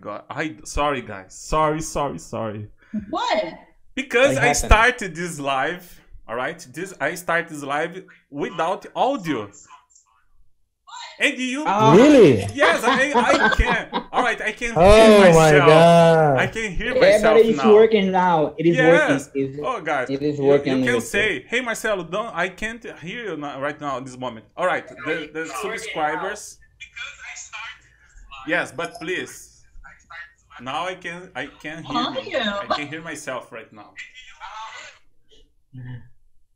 god. I sorry guys. Sorry, sorry, sorry. What? Because What I started this live, all right? This I started this live without audio. And you Ah. Really? Yes, I I can. All right, I can hear Oh my god. I can hear Yeah, myself but it's now. working now. It is Yes. working. It's- Oh, guys, It is working You, on can YouTube. say, "Hey, Marcelo, don't I can't hear you now, right now at this moment." All right, the, the subscribers. Yes, but please. Now I can I can hear Are me. you? I can hear myself right now.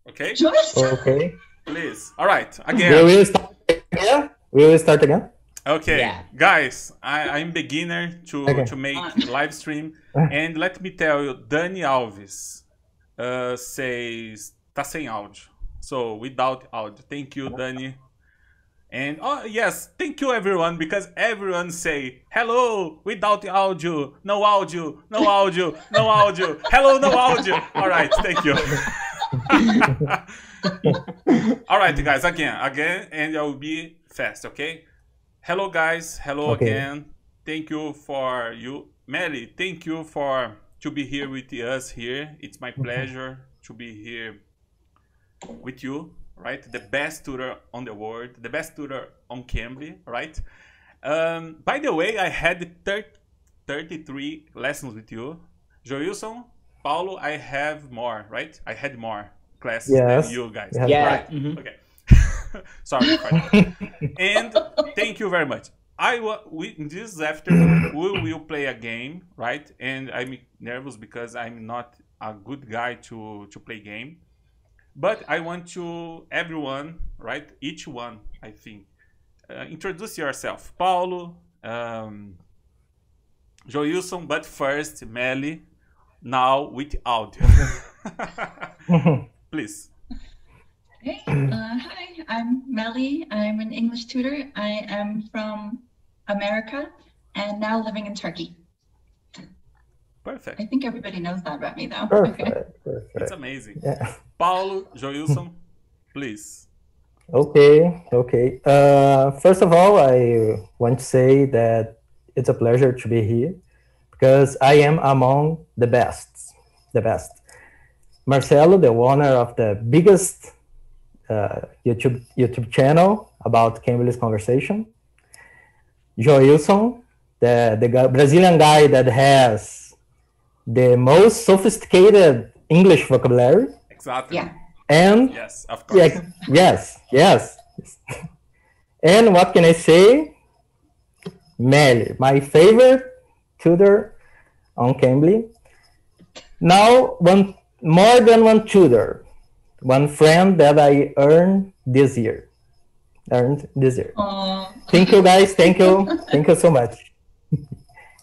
Okay, Joyce? Okay. please. All right, We again. will start again. We will start again. Okay, Yeah. guys, I, I'm beginner to Okay. to make Uh. live stream, and let me tell you, Dani Alves uh, says tá sem áudio, so without audio. Thank you, Dani. And oh yes, thank you everyone because everyone say hello without audio, no audio, no audio, no audio, hello, no audio. All right, thank you. All right, guys, again, again, and I will be fast, okay? Hello, guys. Hello Okay. again. Thank you for you, Melly. Thank you for to be here with us here. It's my pleasure to be here with you. Right, the best tutor on the world, the best tutor on Cambly. Right. Um, by the way, I had 33 lessons with you, Joilson, Paulo. I have more. Right, I had more classes Yes. than you guys. You have Yeah. Right. mhm. Okay. Sorry for that. and thank you very much. I wa- we this afternoon we will play a game, right? And I'm nervous because I'm not a good guy to to play game. But I want to everyone, right? Each one, I think. Uh, introduce yourself, Paulo, um, Joilson, but first Melly. Now with audio, please. Hey, uh, hi, I'm Melly. I'm an English tutor. I am from America and now living in Turkey. Perfect. I think everybody knows that about me, though. Perfect. Okay. It's amazing. Yeah. Paulo, Joilson, please. Okay. Okay. Uh, first of all, I want to say that it's a pleasure to be here because I am among the best. The best. Marcelo, the owner of the biggest uh, YouTube YouTube channel about Cambly's conversation. Joilson, the the Brazilian guy that has the most sophisticated English vocabulary, Exactly. Yeah. and Yes, of course. yeah, yes, yes. And what can I say? Melly, my favorite tutor on Cambly. Now, one more than one tutor, one friend that I earned this year. Earned this year. Oh, Thank you, guys. Thank you. Thank you so much.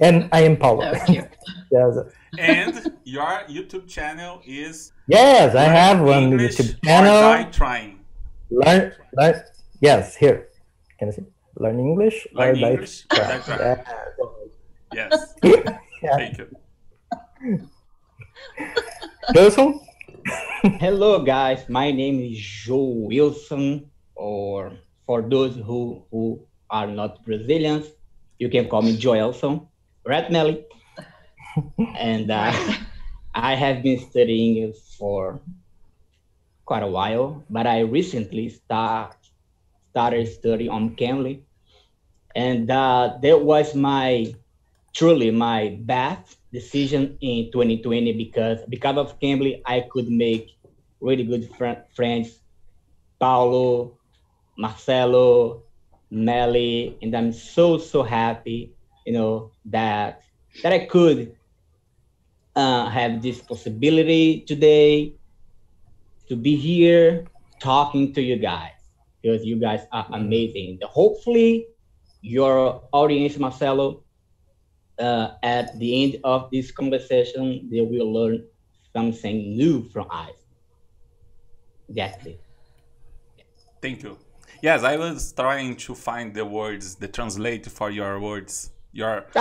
And I am Paulo. that was cute. yes. And your YouTube channel is yes, I have one English YouTube or Die channel. Trying. Learn, learn. Yes, here. Can I see? Learn English. Learn or English die trying. Yes. Yeah. yeah. Thank you. Joilson? Hello, guys. My name is Joe Wilson, or for those who who are not Brazilians, you can call me Joelson, right, Melly? And uh, I have been studying for quite a while, but I recently start started study on Cambly, and uh, that was my truly my best decision in 2020 because because of Cambly I could make really good fr- friends, Paulo, Marcelo, Melly, and I'm so so happy, you know that that I could uh, have this possibility today to be here talking to you guys because you guys are amazing. Hopefully, your audience, Marcelo, uh, at the end of this conversation, they will learn something new from us. That's it. Thank you. Yes, I was trying to find the words, the translate for your words, your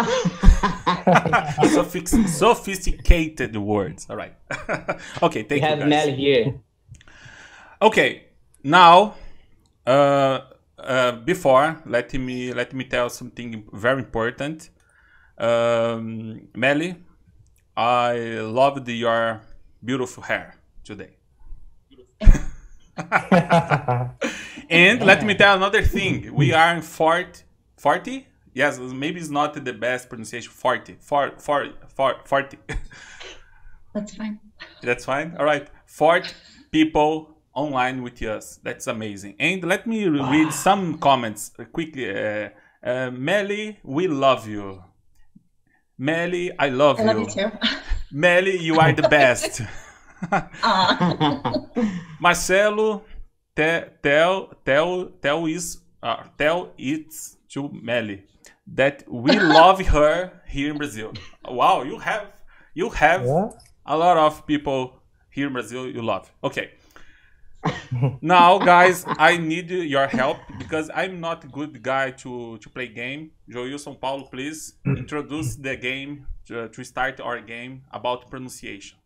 suffix, sophisticated words. All right. okay, thank we thank have you. Mel here. Okay, now, uh, uh, before let me let me tell something very important. Um, Melly, I loved your beautiful hair today. and let me tell another thing. We are in 40, 40? Yes, maybe it's not the best pronunciation. 40. 40. 40. 40. That's fine. That's fine. All right. 40 people online with us. That's amazing. And let me read some comments quickly. Uh, uh, Melly, we love you. Melly, I love I you. I love you too. Melly, you are the best. Aw. Marcelo, te, tell tell tell is uh, tell it to Melly that we love her here in Brazil. Wow, you have you have Yeah. a lot of people here in Brazil you love. Okay. now, guys, I need your help because I'm not a good guy to, to play game. Joilson Paulo, please introduce the game to, to start our game about pronunciation.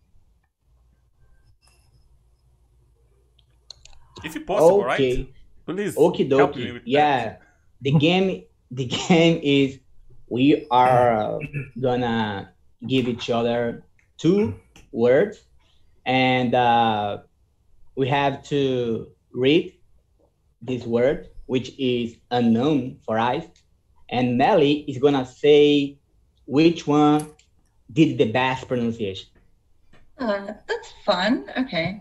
If possible, right? okay. Please Okie help me dokie. with Yeah. The game the game is we are gonna give each other two words and uh, we have to read this word which is unknown for us and Melly is gonna say which one did the best pronunciation. Uh, that's fun. Okay.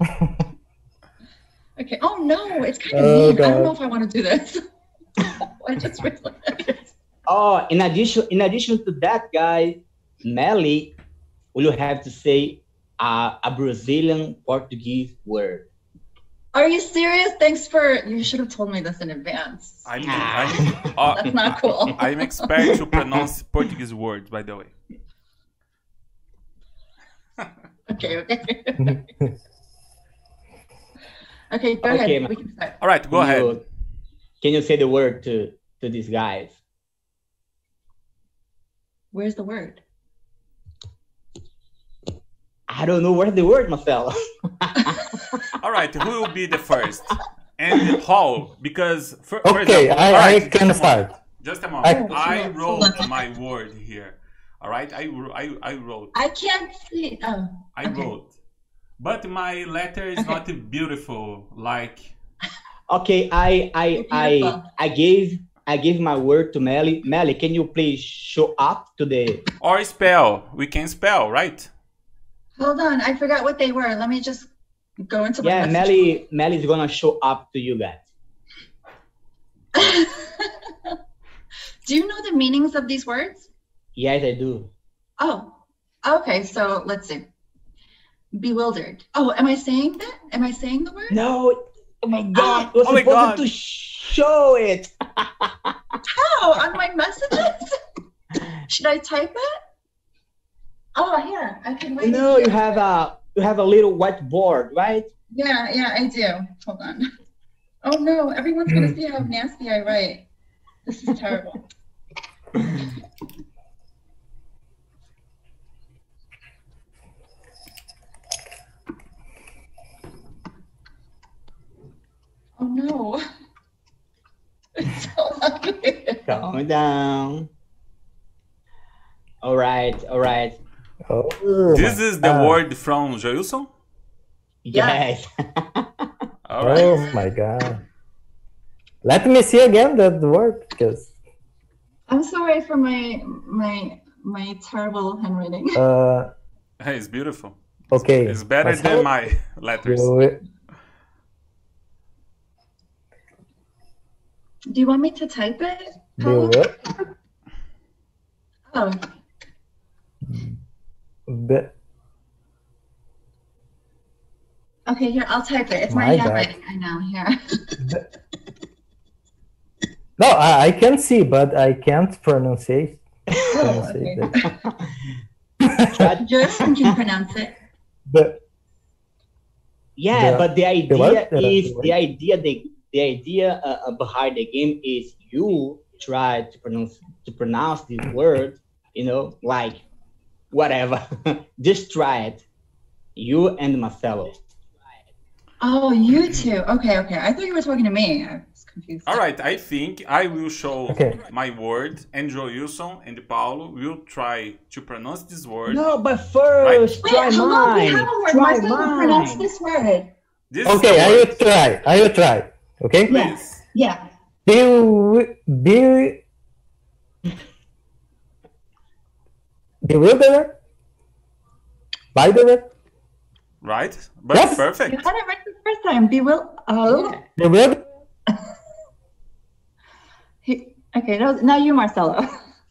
okay. Oh no, it's kind of Oh, mean. I don't know if I want to do this. I just realized. Oh, in addition, in addition to that, guy, Melly will you have to say uh, a Brazilian Portuguese word. Are you serious? Thanks for. You should have told me this in advance. I'm, I'm, uh, That's not cool. I'm expert to pronounce Portuguese words, by the way. Okay. Okay. okay. Go Okay, ahead. We can start. All right, go Can ahead. Can you say the word to to these guys? Where's the word? I don't know where the word, Marcelo. All right, who will be the first? And how? Because for, for Okay, example, I, all right, I just can a moment. start. Just a moment. I- I wrote my word here. All right, I, I, I wrote. I can't see. Oh. I okay. wrote. But my letter is not beautiful like. Okay, I I I I gave I gave my word to Melly. Melly, can you please show up to the? Or spell. We can spell, right? Hold on. I forgot what they were. Let me just go into my Yeah. Melly Melly is gonna show up to you guys. Do you know the meanings of these words? Yes, I do. Oh, okay. So let's see. Bewildered. Oh, am I saying that? Am I saying the word? No, oh my ah, God, you're Oh my supposed God. to show it. How? On my messages? Should I type it? Oh, here. I can wait. No, you have a you have a little whiteboard, right? Yeah, yeah, I do. Hold on. Oh no, everyone's gonna see how nasty I write. This is terrible. Oh no. It's so ugly. Calm down. All right, all right. Oh, This is the God. word from Joilson? Yes. All right. Oh my god. Let me see again that word because I'm sorry for my my my terrible handwriting. uh Hey, it's beautiful. okay. It's better Marcelo, than my letters. Do you want me to type it? you Paolo? Oh, be- okay. Here, I'll type it. It's my, My handwriting. I know. Here. No, I, I can see, but I can't pronounce it. Oh, okay. it. Justin can pronounce it. But yeah, The- but the idea what? The- is the the idea the the idea uh, uh, behind the game is you try to pronounce to pronounce this word, you know, like whatever. Just try it. You and Marcelo. Oh, you two. Okay, okay. I thought you were talking to me. I was confused. All right, I think I will show Okay. my word, and Joilson and Paulo will try to pronounce this word. No, but first, Wait, try hello, we mine. have a word. Try Marcelo, pronounce mine. this word. This Okay, I will try. I will try. Okay. Yes. Yeah. Be be the way. Right? But Yes. You perfect. had it right the first time. Be will. Oh. Bewildered. He- Okay, now, now you, Marcelo.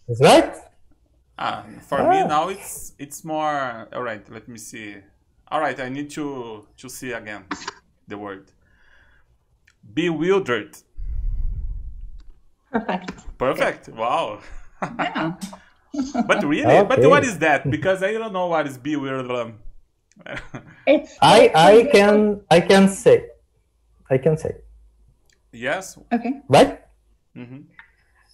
Is right. Ah, for me Ah. now it's it's more all right, let me see. All right, I need to to see again the word. Bewildered. Perfect. Perfect. Wow. Yeah. but really, but what is that? Because I don't know what is bewildered. It's. I it's I can I can say. I can say. yes. Okay. Right. hmm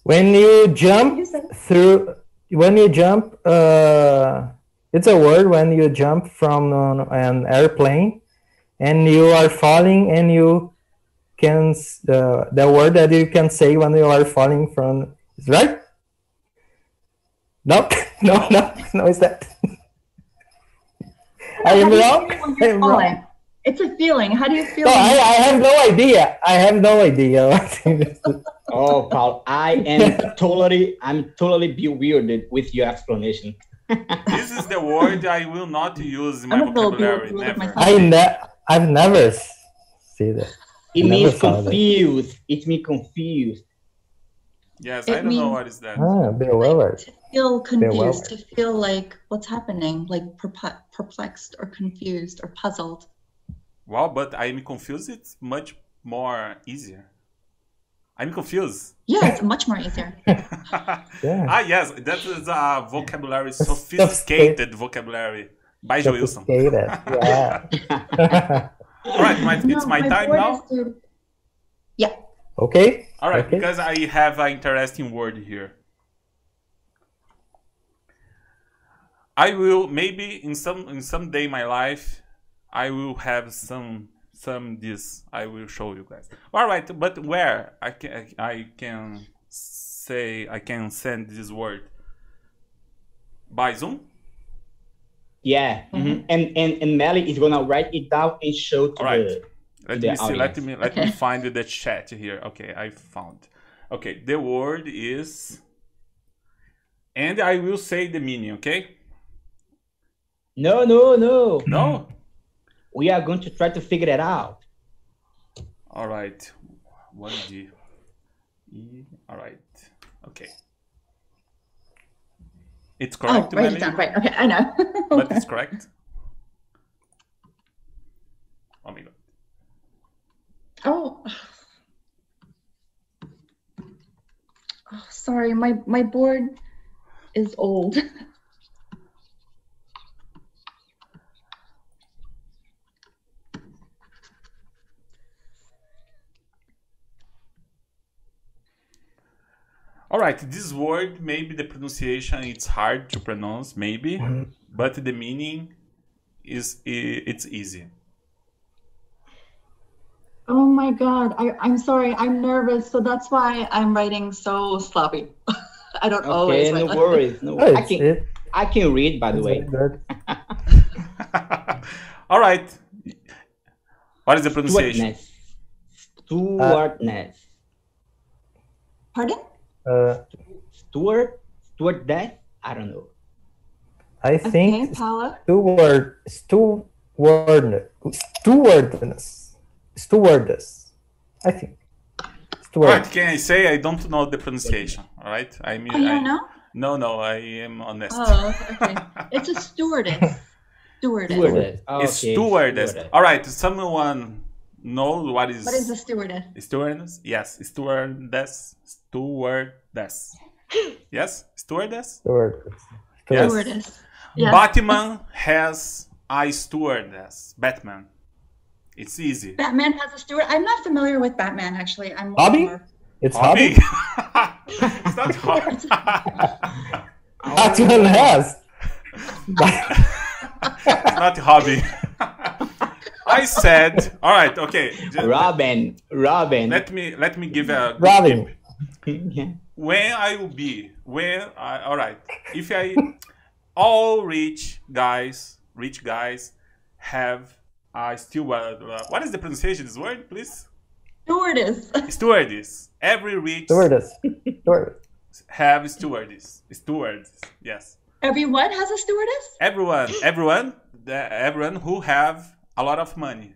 When you jump You through when you jump uh, it's a word when you jump from an, an airplane and you are falling and you can s- uh, the word that you can say when you are falling from is right no no no no is that I am you wrong I am wrong? It's a feeling. How do you feel? no when I, I have no idea I have no idea Oh, Paul, I am totally, I'm totally bewildered with your explanation. This is the word I will not use in my I'm vocabulary never. I ne- i've never s- see that It Never means saw that. confused. It means confused. Yes, It I don't know means- what is that. ah bewildered to feel confused, well. to feel like what's happening, like perplexed or confused or puzzled. Wow, but I'm confused. It's much more easier. I'm confused. Yeah, it's much more easier. yeah ah, yes, that is a vocabulary, sophisticated vocabulary by Joilson. Sophisticated, yeah. All right, my, it's No, my time now. to- Yeah. okay. All right, Okay. because I have an interesting word here. I will maybe in some in some day in my life, I will have some some this I will show you guys. All right, but where I can I can say I can send this word by Zoom. Yeah. mhm. And and and Melly is gonna write it down and show to All right. the. Let the me see. Let me let me find the chat here. Okay, I found. Okay, the word is, and I will say the meaning. Okay. No, no, no. No. We are going to try to figure it out. All right. One D. E. All right. Okay. It's Oh, correct, write Melly? it down. Right. Okay, I know. But it's correct. Oh my god. Oh. oh. Sorry, my my board is old. All right. This word, maybe the pronunciation it's hard to pronounce, maybe, mm-hmm. but the meaning is it's easy. Oh my god, I, I'm sorry, I'm nervous, so that's why I'm writing so sloppy. I don't always Okay, no like worries. No, Oh, I can it, I can read by the it's way. very. All right. What is the pronunciation? Stewardness. Stewardness. Pardon? Uh, Steward. Stewardess. I don't know. I Okay, think Paula. steward, steward, stewardess, stewardess. I think All steward. right. Can I say I don't know the pronunciation? All right. I mean, Oh, you I, don't know? no, no. I am honest. Oh, okay. It's a stewardess. Stewardess. Stewardess. It's Okay, stewardess. stewardess. All right. Someone know what is What is a stewardess? stewardess? Yes, stewardess. Stewardess. yes, stewardess. Steward. Yes. Stewardess. Yes. Batman has a stewardess. Batman. It's easy. Batman has a steward. I'm not familiar with Batman actually. I'm more- Hobby? more- It's Hobby. hobby. it's not hobby. Batman has. it's not hobby. I said, all right, okay. ju- Robin, Robin. Let me let me give a Robin. tip. Yeah. when I will be when I, all right if I all rich guys rich guys have a steward uh, what is the pronunciation of this word please Stewardess. stewardess every rich Stewardess. Stewardess. have stewardess stewards yes Everyone has a stewardess? everyone everyone the, everyone who have a lot of money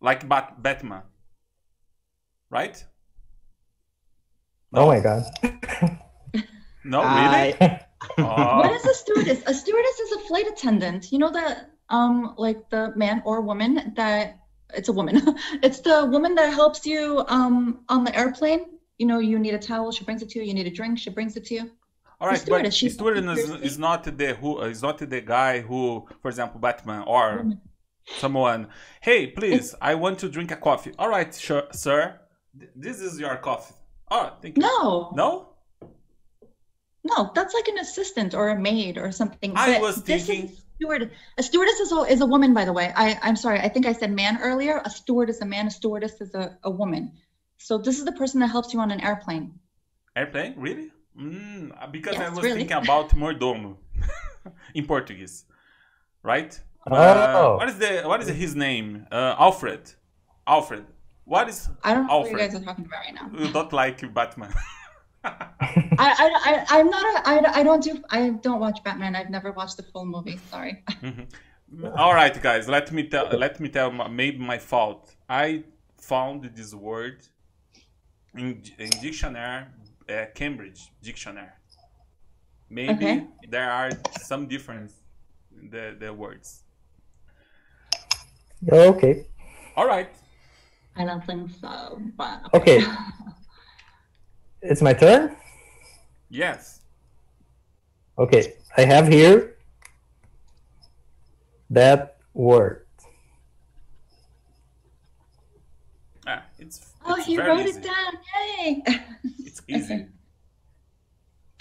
like Bat- Batman right Oh my god. no really I, Oh. What is a stewardess? A stewardess is a flight attendant. You know that um like the man or woman that it's a woman. it's the woman that helps you um on the airplane. You know, you need a towel, she brings it to you. You need a drink, she brings it to you. All right, but stewardess is, is not the who is not the guy who, for example, Batman or mm-hmm. someone. Hey, please, I want to drink a coffee. All right, sure, sir. Th- This is your coffee. Oh, thank you. No, No, no, that's like an assistant or a maid or something. I But was thinking- steward. A stewardess is a, is a woman, by the way. I I'm sorry. I think I said man earlier. A steward is a man. A stewardess is a, a woman. So this is the person that helps you on an airplane. airplane, really? Mm, because I was really. thinking about mordomo in Portuguese, right? Oh. Uh, what is the what is his name? Uh, Alfred. Alfred. What is I don't know what Alfred. you guys are talking about right now. you don't like Batman? I, I, I, I'm not a, I, I don't do, I don't watch Batman. I've never watched the full movie. Sorry. All right, guys. Let me tell. Let me tell. my- Maybe my fault. I found this word in, in dictionary, uh, Cambridge dictionary. Maybe Okay. there are some difference in the the words. Okay. All right. I don't think so, but Okay. It's my turn. Yes. Okay. I have here that word. Ah, it's. Oh, it's he wrote easy. it down. Yay. It's easy.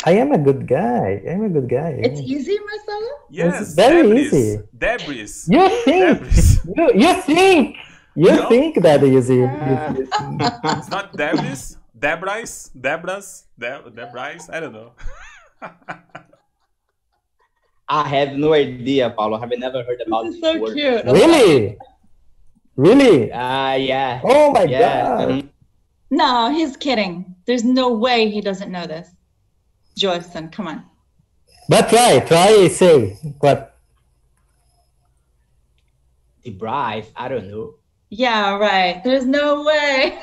I am a good guy. I'm a good guy. it's easy, Marcelo? Yes. very debris. easy. Debris. You think? Debris. You, you think? You No. think that easy? It's not debris. Debris. Debras. Deb- Debris. I don't know. I have no idea, Paulo. I have never heard about This this so word. cute. really? Really? Ah, yeah. Oh my yeah. god. mhm. No, he's kidding. There's no way he doesn't know this. Joyson, come on. But try, try say what? The Bryce, I don't know. Yeah, right. There's no way.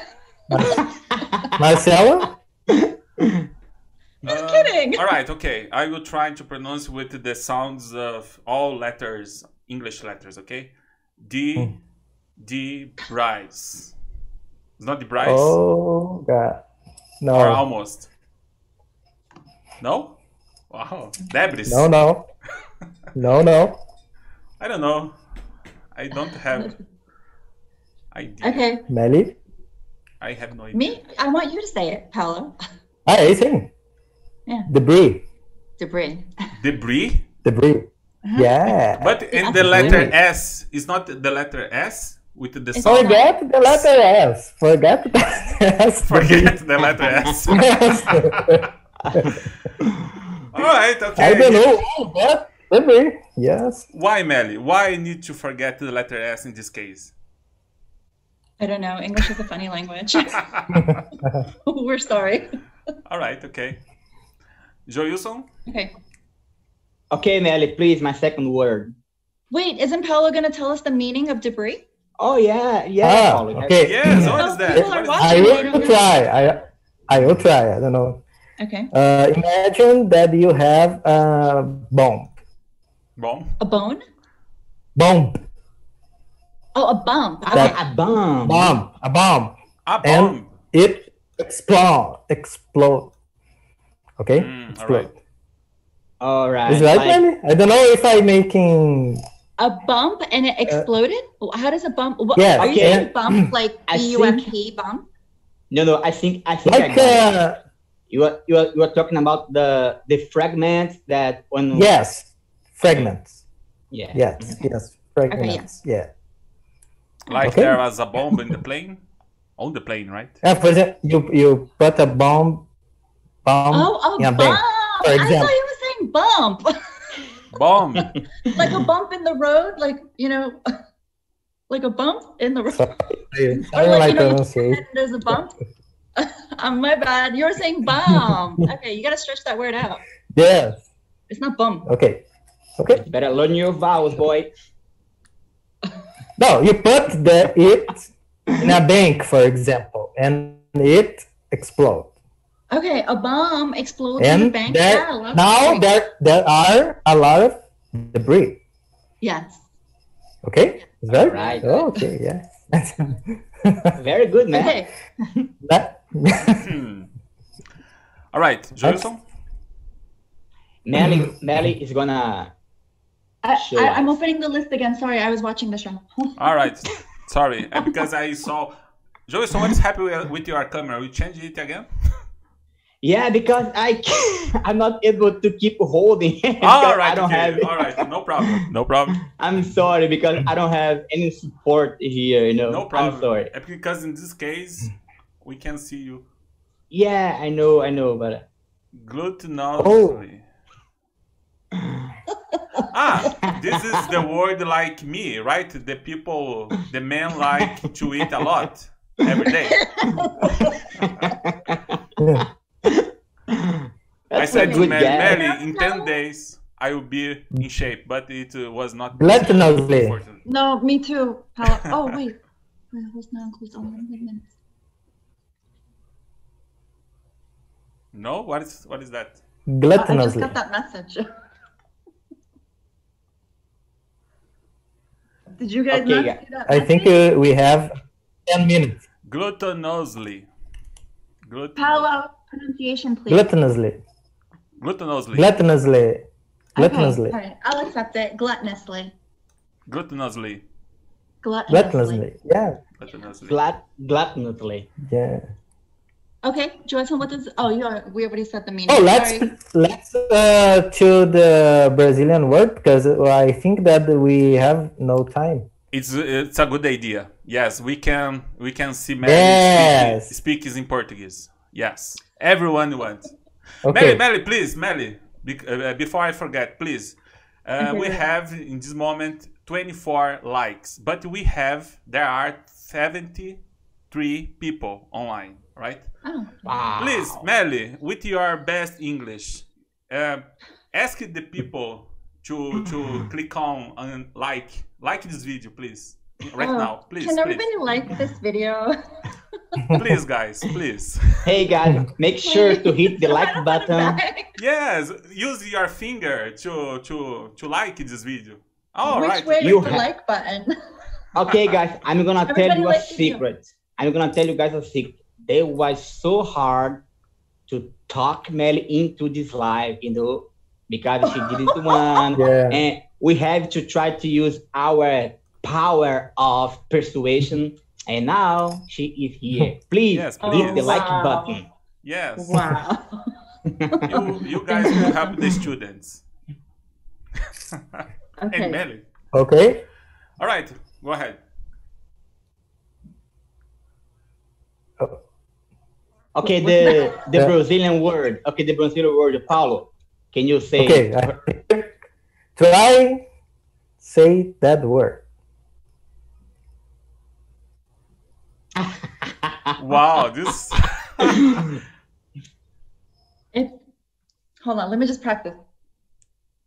Marcelo? Just Uh, kidding. All right, okay. I will try to pronounce with the sounds of all letters, English letters, okay? D, Hmm. D, Bryce. It's not the Bryce? Oh god. No. Or almost. No? Wow. Debris. No, no. No, no. I don't know. I don't have idea. Okay, Melly? I have no idea. me? I want you to say it, Paolo. Ah, é isso aí. Yeah. Debris. Debris. Debris? Debris. Yeah. But in Yeah, the letter debris. S, is not the letter S with the It's sound? Forget the letter S. Forget the S. Forget the letter S. Yes. All right, okay. I don't know. That debris. Yes. Why, Melly? Why I need to forget the letter S in this case? I don't know. English is a funny language. We're sorry. All right, okay. Joilson? Okay. Okay, Melly, please, my second word. Wait, isn't Paolo going to tell us the meaning of debris? Oh, yeah, yeah, Ah, Paulo. you have- okay. Yes, what Oh, is that? people What are is watching. I will don't try. I I will try. I don't know. Okay. Uh, imagine that you have a bomb. Bomb. A bone? Bomb. Oh, a bump. Ah, Okay. a bomb. Bomb. A bomb. A bomb. And it explode. Explode. Okay. Mm, explode. All right. Is right, like- I don't know if I'm making. A bump and it exploded? How does a bump? What, Yeah, are you okay. saying bump like I B U M P bump? No, no, I think I think I Like, got it. uh, You are you are you are talking about the the fragments that when yes, fragments. yeah Yes, yes, fragments. yeah. Like Okay. there was a bomb in the plane? On the plane, right? Uh, for example, you you put a bomb bomb Oh, a in a bump. bank. for I example. thought you were saying bump. Bomb. like a bump in the road, like you know, like a bump in the road. Sorry, Or sorry like, you know, pronunciation. There's a bump. um, my bad. You were saying bump. okay, you gotta stretch that word out. Yes. It's not bump. Okay. Okay. Better learn your vowels, boy. No, you put the it in a bank, for example, and it explodes. Okay, a bomb explodes in the bank. there, yeah, now debris. there there are a lot of debris. Yes. Okay. Is that Right. Oh, okay. Yeah. Very good, man. Okay. that. All right, Johnson. Melly, Melly is gonna. I, I, I'm opening the list again. Sorry, I was watching the show. All right. Sorry, because I saw. Joyson, what's happening with- with your camera? We change it again? Yeah, because I can't, I'm not able to keep holding. it All because right, I don't okay. have. All right, no problem. No problem. I'm sorry because I don't have any support here. You know. No problem. I'm sorry. Because in this case, we can see you Yeah, I know, I know, but glutinously. ah, this is the word like me, right? The people, the men like to eat a lot every day. I that's said to good Mary, guy. Mary, in 10 days, I will be in shape, but it uh, was not Gluttonously. unfortunately. No, me too. Paula. Oh wait. Wait, Host now includes only minutes. No? What is what is that? I just got that message. Did you guys Okay, not yeah. see that I think uh, we have 10 minutes. Gluttonously. Glut- Paolo, pronunciation, please. Gluttonously. Gluttonously. Gluttonously. Okay, Gluttonously. I'll accept it. Gluttonously. gluttonously. Gluttonously. Gluttonously. Yeah. Gluttonously. Glut, gluttonously. Yeah. Okay, Joyson, what does? Oh, you are. We already said the meaning. Oh, let's Sorry. let's uh, to the Brazilian word because I think that we have no time. It's it's a good idea. Yes, we can we can see Melly Yes. speak, speak in Portuguese. Yes, everyone wants. Okay. Melly, Melly, please, Melly. Bec- uh, before I forget, please. Uh, we have in this moment 24 likes, but we have there are 73 people online, right? Oh, Wow. Please, Melly, with your best English, uh, ask the people to to click on and like like this video, please, right oh, now, please, Can please, everybody like this video? please, guys, please. Hey guys, make sure to hit the like don't want it button. Yes, use your finger to to to like this video. All Which right. way You the like button? Okay, guys, I'm gonna tell Everybody you a likes the video. secret. I'm gonna tell you guys a secret. It was so hard to talk Melly into this live, you know, because she didn't want. Yeah. And we have to try to use our power of persuasion. And now she is here. Please Yes, hit please. the like wow. button. Yes. wow. You you guys will help the students. Okay. and Melly. Okay. All right, go ahead. Oh, Okay, the the Yeah. Brazilian word. Okay, the Brazilian word, Paulo. Can you say? Okay. I- Try say that word. Wow, this. It, hold on, let me just practice.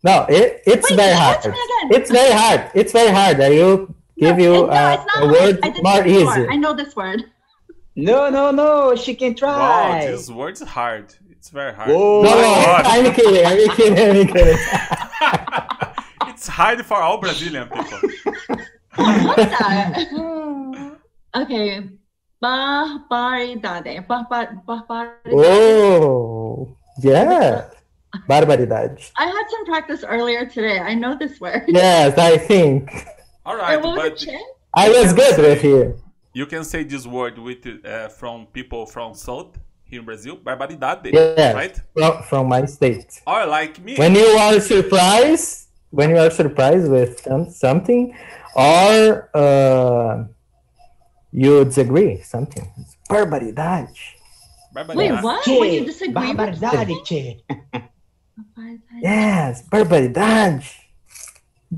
No, it, it's Wait, very hard. me again. It's very hard. It's very hard. I will give No, you no, uh, a word I more easy. I know this word. no, no, no. She can Wow, try. this word's hard. It's very hard. Whoa. No, Oh no. I'm kidding. I'm kidding. I'm kidding. it's hard for all Brazilian people. What's that? okay. Barbaridade. Barba- barbaridade. oh, yeah. Barbaridade. I had some practice earlier today. I know this word. Yes, I think. All And right, what was but? I was good with you. you can say this word with uh, from people from South here in Brazil, barbaridade, Yes. right? From, from my state. Or like me. When you are surprised, when you are surprised with some, something, or uh, you disagree something. It's barbaridade. Wait, Barbaridade. what? When you Che, disagree with barbaridade, che. Yes, barbaridade.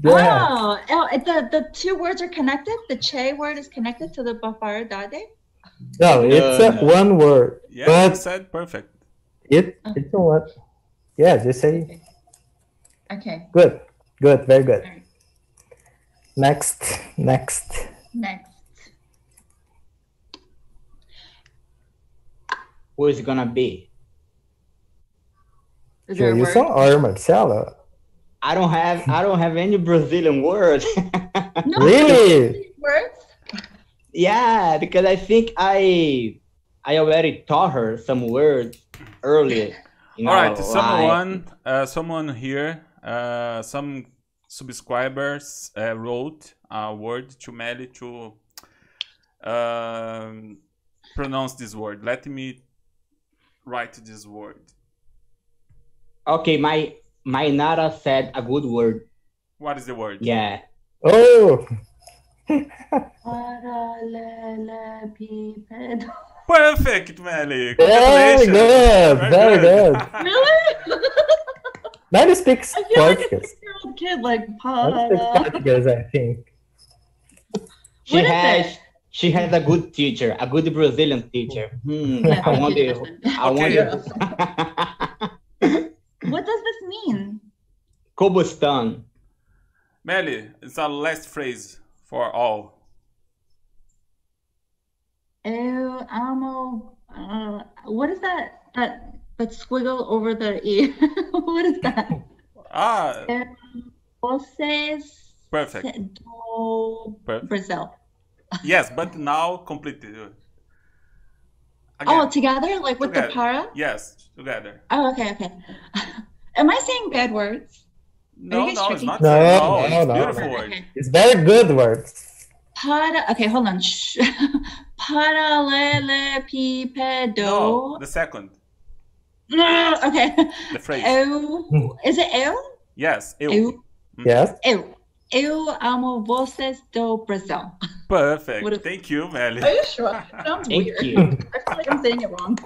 Oh, yeah. Oh, oh, the the two words are connected. The che word is connected to the barbaridade. No, uh, it's No, a no. one word, Yeah, you but said perfect. it it's a what? Yeah, just say Okay, good, good, very good. Alright. Next, next. next. Who is it gonna be? Is there a word? Joilson or Marcelo? I don't have I don't have any Brazilian words. No, Really? words. yeah, because I think I I already taught her some words earlier. You know, All right, like- someone, uh, someone here, uh, some subscribers uh, wrote a word to Meli to um, pronounce this word. Let me write this word. Okay, my my Nara said a good word. What is the word? Yeah. Oh, Perfect, Melly. very Congratulations. good, very good. Really? Melly speaks I feel like a Portuguese. six-year-old kid, like Melly speaks. Portuguese, I think. She What is has it? She has a good teacher, a good Brazilian teacher. Hmm, I wonder I wonder What does this mean? Cobustan. Melly, it's our last phrase for all. Eu amo. Uh, what is that? That that squiggle over the e. what is that? Ah, Vocês perfect. do Perfect. Brazil. Yes, but now completely. Uh, again. Oh, together, like with Together. the para. yes, together. Oh, okay, okay. Am I saying bad words? No, guys no, it's not. No, no, it's no, no. beautiful word. Okay. It's very good words. Para. Okay, hold on. Shh. Parallelepipedo. No, the second, Okay. the phrase. Eu. Is it eu? Yes, eu. Eu. Yes. Eu. Eu amo vocês do Brazil. Perfect. What if- Thank you, Melly. Are you sure? Sounds Thank weird. you. I feel like I'm saying it wrong.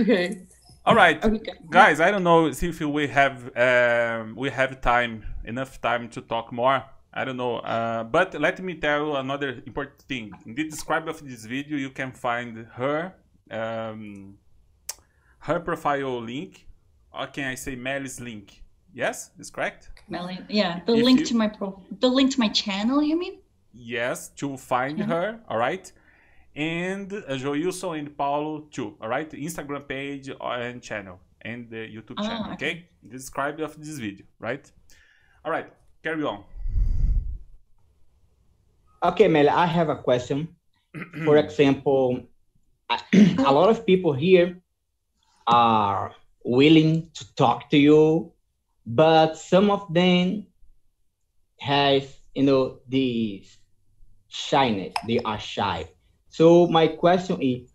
Okay. All right, Okay. guys. I don't know if we have um, we have time enough time to talk more. I don't know, uh, but let me tell you another important thing. In the description of this video, you can find her um, her profile link, or can I say Melly's link? Yes, is correct. Melly. Yeah, the If link you- to my pro, the link to my channel. You mean? Yes, to find her, all right? And uh, Joilson and Paulo too, all right? Instagram page and channel and the YouTube Ah, channel, okay? okay. Describe of this video, right? All right, carry on. Okay, Mel, I have a question. For example, a lot of people here are willing to talk to you, but some of them have, you know, this shyness. They are shy. So my question is,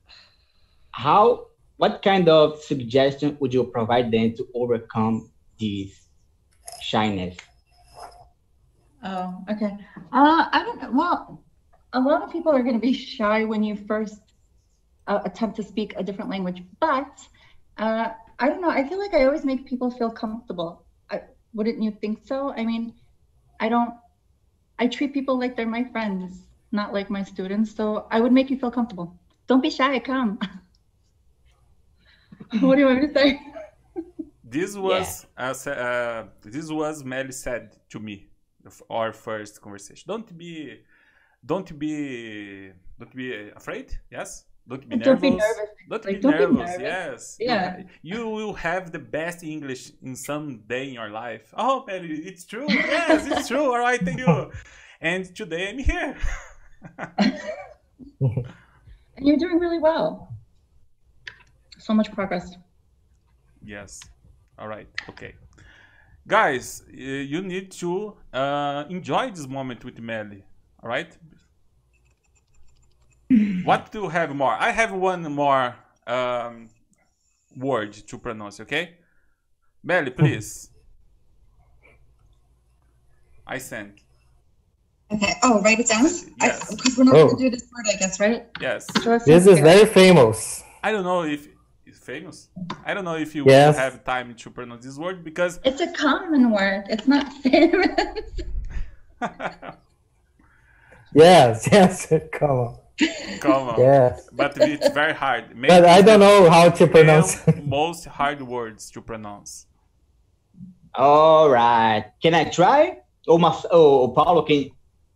how, what kind of suggestion would you provide them to overcome this shyness? Oh, okay. Uh, I don't know. Well, a lot of people are going to be shy when you first uh, attempt to speak a different language, but uh, I don't know. I feel like I always make people feel comfortable. I, wouldn't you think so? I mean, I don't. I treat people like they're my friends, not like my students. So I would make you feel comfortable. Don't be shy. Come. what do you want me to say? This was uh, sa- uh, this was Melly said to me, of our first conversation. Don't be, don't be, don't be afraid. Yes, don't be nervous. Don't be nervous. Don't Like, be don't be nervous. nervous. Yes. You Yeah. You, will have the best English in some day in your life. Oh, Melly, it's true. Yes, it's true. All right, thank you. And today I'm here. And you're doing really well. So much progress. Yes. All right. Okay. Guys, you need to uh, enjoy this moment with Melly. All right. What do you have more? I have one more um, word to pronounce. Okay. Belly, please. I sent. Okay. Oh, write it down. Yes. Because we're not Oh. going to do this word, I guess, right? Yes. This is very famous. I don't know if it's famous. I don't know if you Yes. have time to pronounce this word because It's a common word. It's not famous. Yes, yes, come on. come on. Yes. But it's very hard. Maybe But I don't know how to pronounce. most hard words to pronounce. All right. Can I try? Oh, my, oh, Paulo, can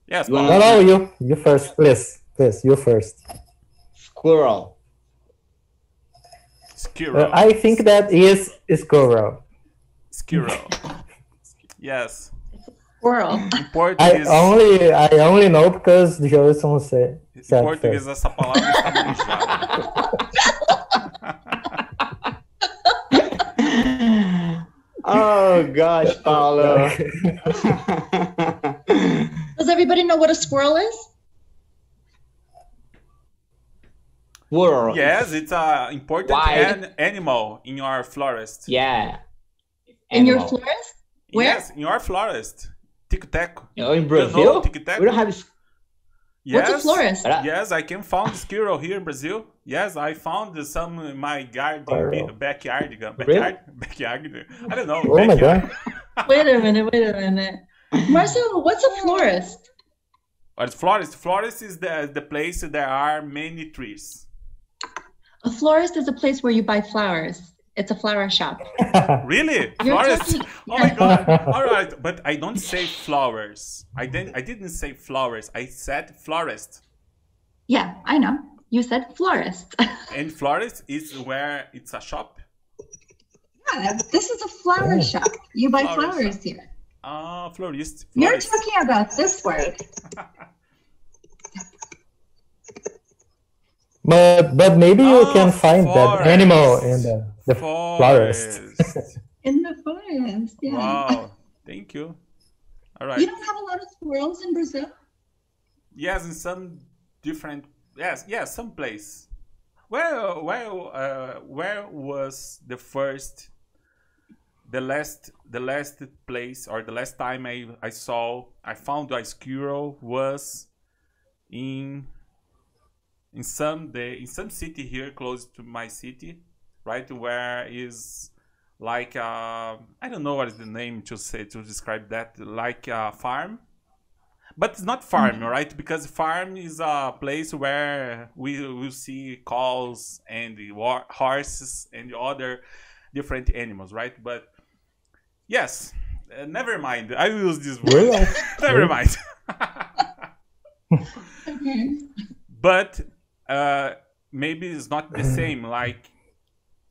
Yes, You Paulo. No, no, you, you first, please, please, you first. squirrel. Squirrel. Uh, I think that is squirrel. Squirrel. Yes. Squirrel. Em I only, I only know because the Joilson said. em said português first. essa palavra está manjada. oh gosh, Paulo. Does everybody know what a squirrel is? Squirrel. Yes, it's a important an animal in your forest. Yeah. In your Animal. florist? Where? Yes, in your forest. Tico-teco. Oh, in You know Brazil? tic-tac? We don't have. s- Yes. What's a florist? Yes, I can find squirrel here in Brazil. Yes, I found some in my garden, oh, Squirrel. backyard, backyard, backyard. I don't know. Oh my god. Wait a minute, wait a minute. Marcelo, what's a florist? What is florist? Florist is the the place there are many trees. A florist is a place where you buy flowers. It's a flower shop. Really? You're Florist? talking- Oh my god. All right, but I don't say flowers. I didn't I didn't say flowers. I said florist. Yeah, I know. You said florist. And florist is where it's a shop. yeah, this is a flower Oh. shop. You buy Flower flowers here. Ah, florist. You're talking about this word. But but maybe you Ah, can find that animal in the, the Forest. florist. In the forest, yeah. wow. Thank you. All right. You don't have a lot of squirrels in Brazil? Yes, in some different yes, yes, some place. Where where uh, where was the first the last the last place or the last time I, I saw I found a squirrel was in in some the in some city here close to my city, right? Where is like uh, I don't know what is the name to say to describe that like a farm. But it's not farm right? Because farm is a place where we will see cows and the horses and the other different animals right? But yes uh, never mind. I will use this word. Really? never mind. Okay. but uh, maybe it's not the same like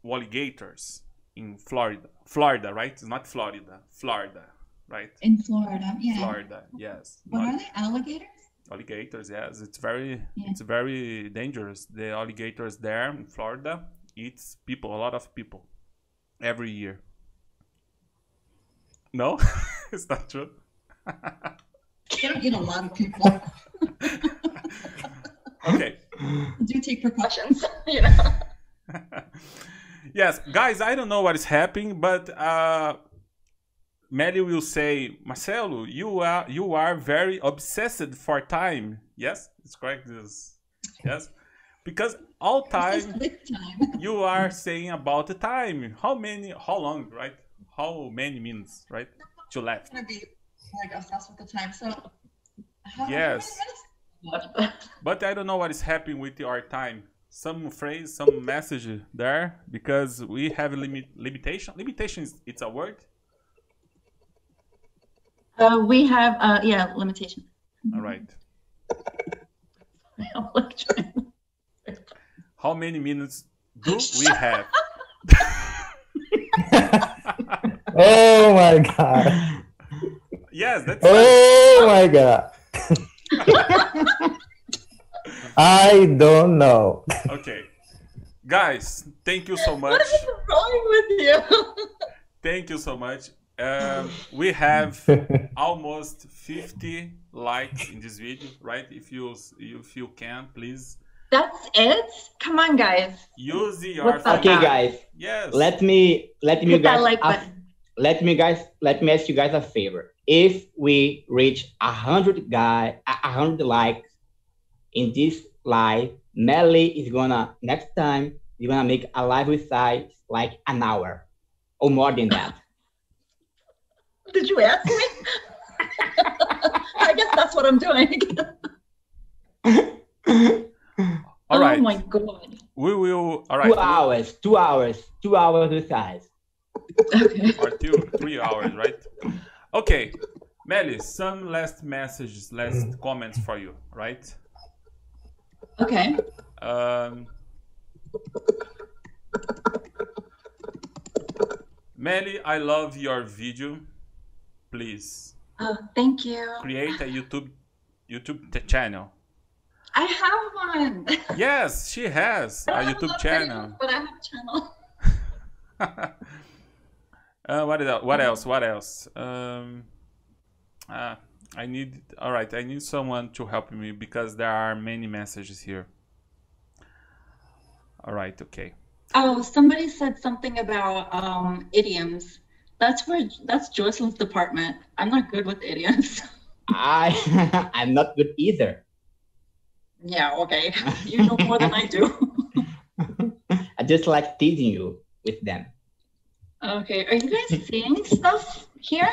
alligators in florida florida right it's not florida florida right In Florida, yeah. florida yes What not- are they? Alligators? alligators yes it's very Yeah. it's very dangerous the alligators there in florida eats people a lot of people every year no it's not true They don't eat a lot of people. okay Do take precautions, you know. Yes guys i don't know what is happening but uh Melly will say, Marcelo, you are you are very obsessed for time. Yes, it's correct. This, yes, because all time time. you are saying about the time. How many? How long? Right? How many minutes? Right? To left. gonna be like obsessed with the time. So Yes. But I don't know what is happening with your time. Some phrase, some message there because we have limit limitation. Limitation is it's a word. Uh, we have uh, yeah limitation. All right. How many minutes do we have? Oh my god. yes, that's Oh my god. I don't know. okay. Guys, thank you so much. is wrong with you? Thank you so much. Um, we have almost 50 likes in this video, right? If you if you can, please That's it. Come on, guys. use your What's up? Okay, guys. Yes. Let me let me Hit that guys like af- button. let me guys let me ask you guys a favor. If we reach a hundred guy a hundred likes in this live, Melly is gonna next time you're gonna make a live with size like an hour or more than that. Did you ask me? I guess that's what I'm doing. All oh right. Oh my god. We will. All two hours, two hours, two hours with size. Okay. Or two, three hours, right? Okay. Melly, some last messages, last mm-hmm. comments for you, right? Okay. Um, Melly, I love your video. Please Oh, thank you. create a YouTube YouTube channel. I have one. Yes, she has a YouTube channel. videos, but I have a channel. uh, what else? What else? What else? Um, uh, I need. All right, I need someone to help me because there are many messages here. All right. Okay. Oh, somebody said something about um, idioms. That's where that's Joilson's department. I'm not good with idioms. I I'm not good either. yeah, okay. You know more than I do. I just like teasing you with them. okay, are you guys seeing stuff here?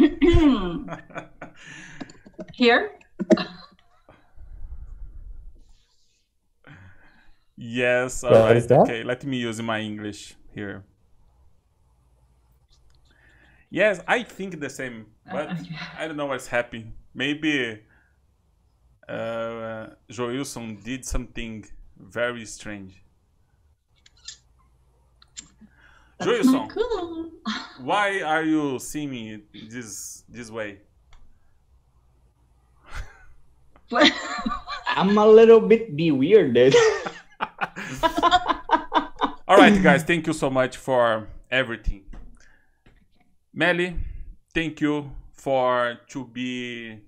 here? yes. All What right. Okay. Let me use my English here. Yes, I think the same, but Uh, okay. I don't know what's happening. Maybe uh, Joilson did something very strange. That's cool. why are you seeing me this this way? I'm a little bit bewildered. All right, guys, thank you so much for everything. Melly, thank you for to be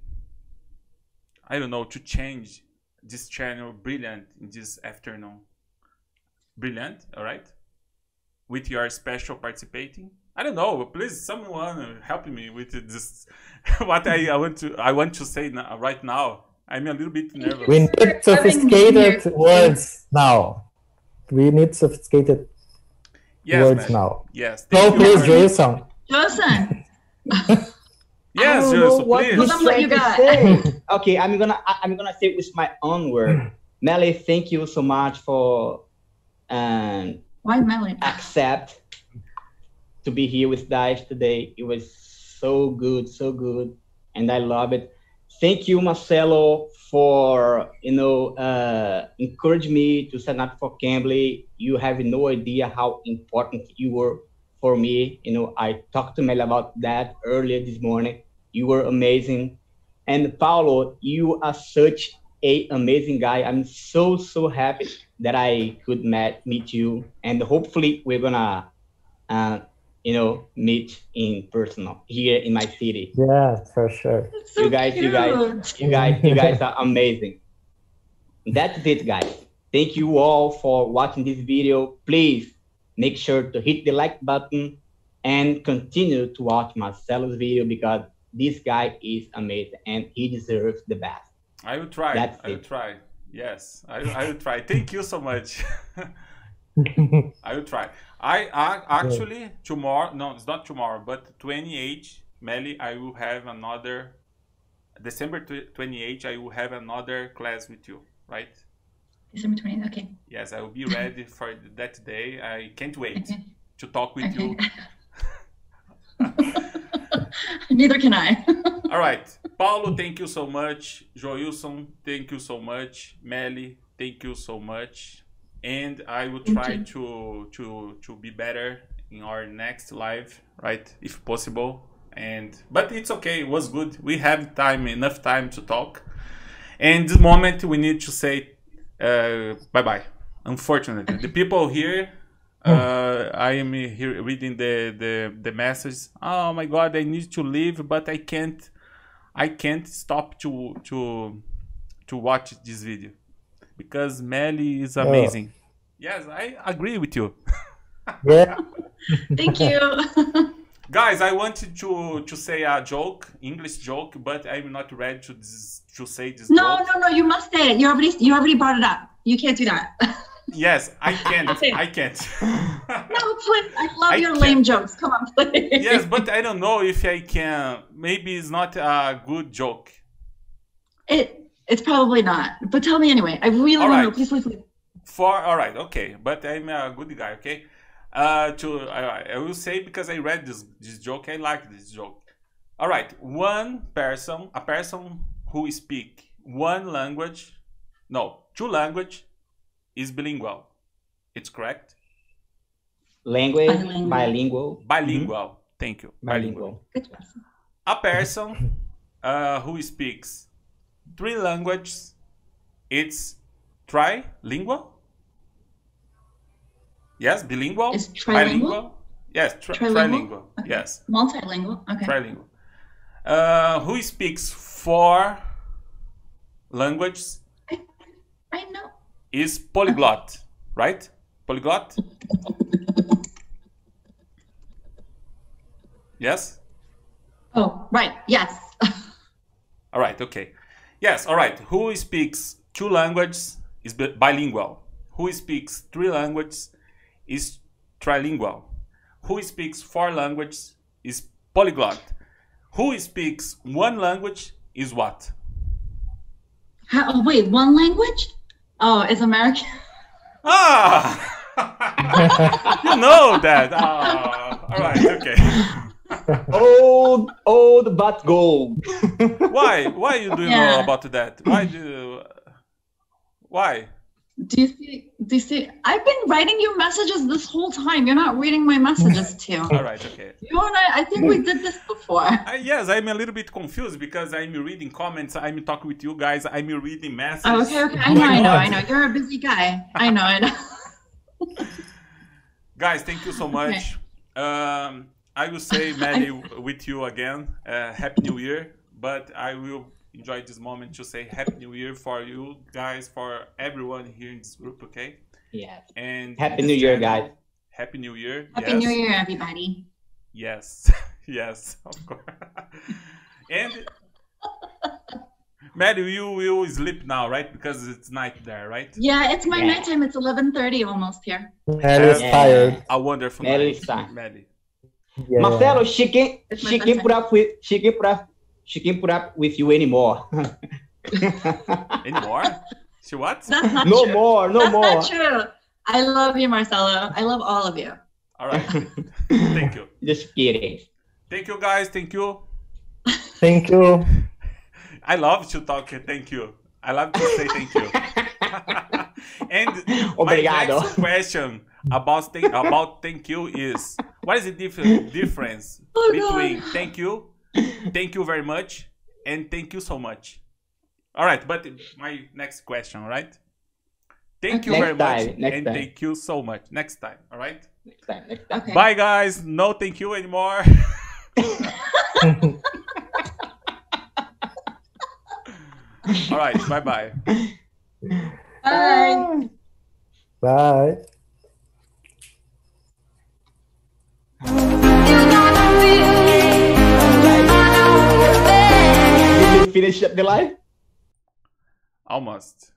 I don't know to change this channel brilliant in this afternoon. Brilliant, all right? With your special participating. I don't know. Please, someone help me with this. what I, I want to I want to say now, right now. I'm a little bit nervous. We need sophisticated words now. We need sophisticated yes, words Melly. now. Yes. So thank you please, very- Jason. Jocelyn, Yes, I don't know Joyce, what please. Tell them what you to got. say. okay, I'm gonna I- I'm gonna say it with my own word. Melly, thank you so much for um, why Melly? accept to be here with Dice today. It was so good, so good, and I love it. Thank you, Marcelo, for you know uh, encourage me to sign up for Cambly. You have no idea how important you were for me. You know, I talked to Mel about that earlier this morning. You were amazing, and Paulo, you are such a amazing guy. I'm so so happy that I could met, meet you, and hopefully we're gonna, uh, you know, meet in personal here in my city. Yeah, for sure. So You guys- you guys- You guys, you guys are amazing. That's it, guys. Thank you all for watching this video. Please make sure to hit the like button and continue to watch Marcelo's video because this guy is amazing and he deserves the best. I will try. That's I will it. try. Yes, I, I will try. Thank you so much. I will try. I, I actually tomorrow. No, it's not tomorrow, but 28 Melly. I will have another December 28. I will have another class with you, right? December 20th. Okay. Yes, I will be ready for that day. I can't wait Okay. to talk with Okay. you. Neither can I. All right, Paulo, thank you so much. Joilson, thank you so much. Melly, thank you so much. And I will try to to to be better in our next live, right? If possible. And but it's okay. It was good. We have time, enough time to talk. And this moment, we need to say uh, bye bye. Unfortunately, the people here uh, I am here reading the, the the message. Oh my God! I need to leave, but I can't. I can't stop to to to watch this video because Melly is amazing. Yes, I agree with you. yeah. Thank you. Guys, I wanted to to say a joke, English joke, but I'm not ready to this, to say this No, joke. no, no. You must say it. You already you already brought it up. You can't do that. Yes, I can't. I can't. no, please. I love I your can't. lame jokes. Come on, please. yes, but I don't know if I can. Maybe it's not a good joke. it it's probably not. But tell me anyway. I really All want to know. Please, please, please. For all right, okay, but I'm a good guy, okay. Uh, to I, I will say because I read this this joke, I like this joke. All right, one person, a person who speak one language, no, two language, is bilingual. It's correct. Language, Bilingual. bilingual. Bilingual. Thank you. Bilingual. Good person. A person uh, who speaks three languages, it's trilingual. Yes, bilingual. Is trilingual? Yes, tri- Trilingual? trilingual. Okay. Yes, Multilingual. Okay. trilingual. Uh, who speaks four languages I know. Is polyglot, right? Polyglot. yes. Oh, right. Yes. All right. Okay. Yes. All right. Who speaks two languages is bilingual. Who speaks three languages is trilingual. Who speaks four languages is polyglot. Who speaks one language is what? How, oh, wait, one language? Oh, it's American. Ah! you know that. Ah, all right. Okay. Old, old but gold. Why? Why you do know about that? Why do? Why? Do you see? Do you see? I've been writing you messages this whole time. You're not reading my messages too. All right. Okay. You and I. I think we did this before. Uh, yes, I'm a little bit confused because I'm reading comments, I'm talking with you guys, I'm reading messages. Oh, okay, okay. I Oh know, my I know, I know. You're a busy guy. I know, I know. Guys, thank you so much. Um, I will say, Maddie, with you again, uh, Happy New Year. But I will enjoy this moment to say Happy New Year for you guys, for everyone here in this group, okay? Yeah. And Happy New Year, guys. Happy New Year. Happy yes. New Year, everybody. Yes, yes, of course. and Maddie, you will sleep now, right? Because it's night there, right? Yeah, it's my Yeah. nighttime. It's 11:30 almost here. Maddie is Yeah. tired. A wonderful Maddie night, is fine. Maddie. Yeah. Marcelo, she can't, It's she can't put up with, she can't put up, she can't put up with you anymore. Any more? She what? That's not no true. more, no That's more. not true. I love you, Marcelo. I love all of you. All right. Thank you. Just kidding. Thank you, guys. Thank you. Thank you. I love to talk. Thank you. I love to say thank you. and my Obrigado. next question about thank, about thank you is what is the diff- difference Oh, between God. thank you, thank you very much, and thank you so much? All right, but my next question, all right? Thank you Next very much, time, next and time. thank you so much. Next time, all right? Next time, next time. Okay. Bye, guys. No thank you anymore. all right, bye bye. Bye. Bye. Finish up the live? Almost.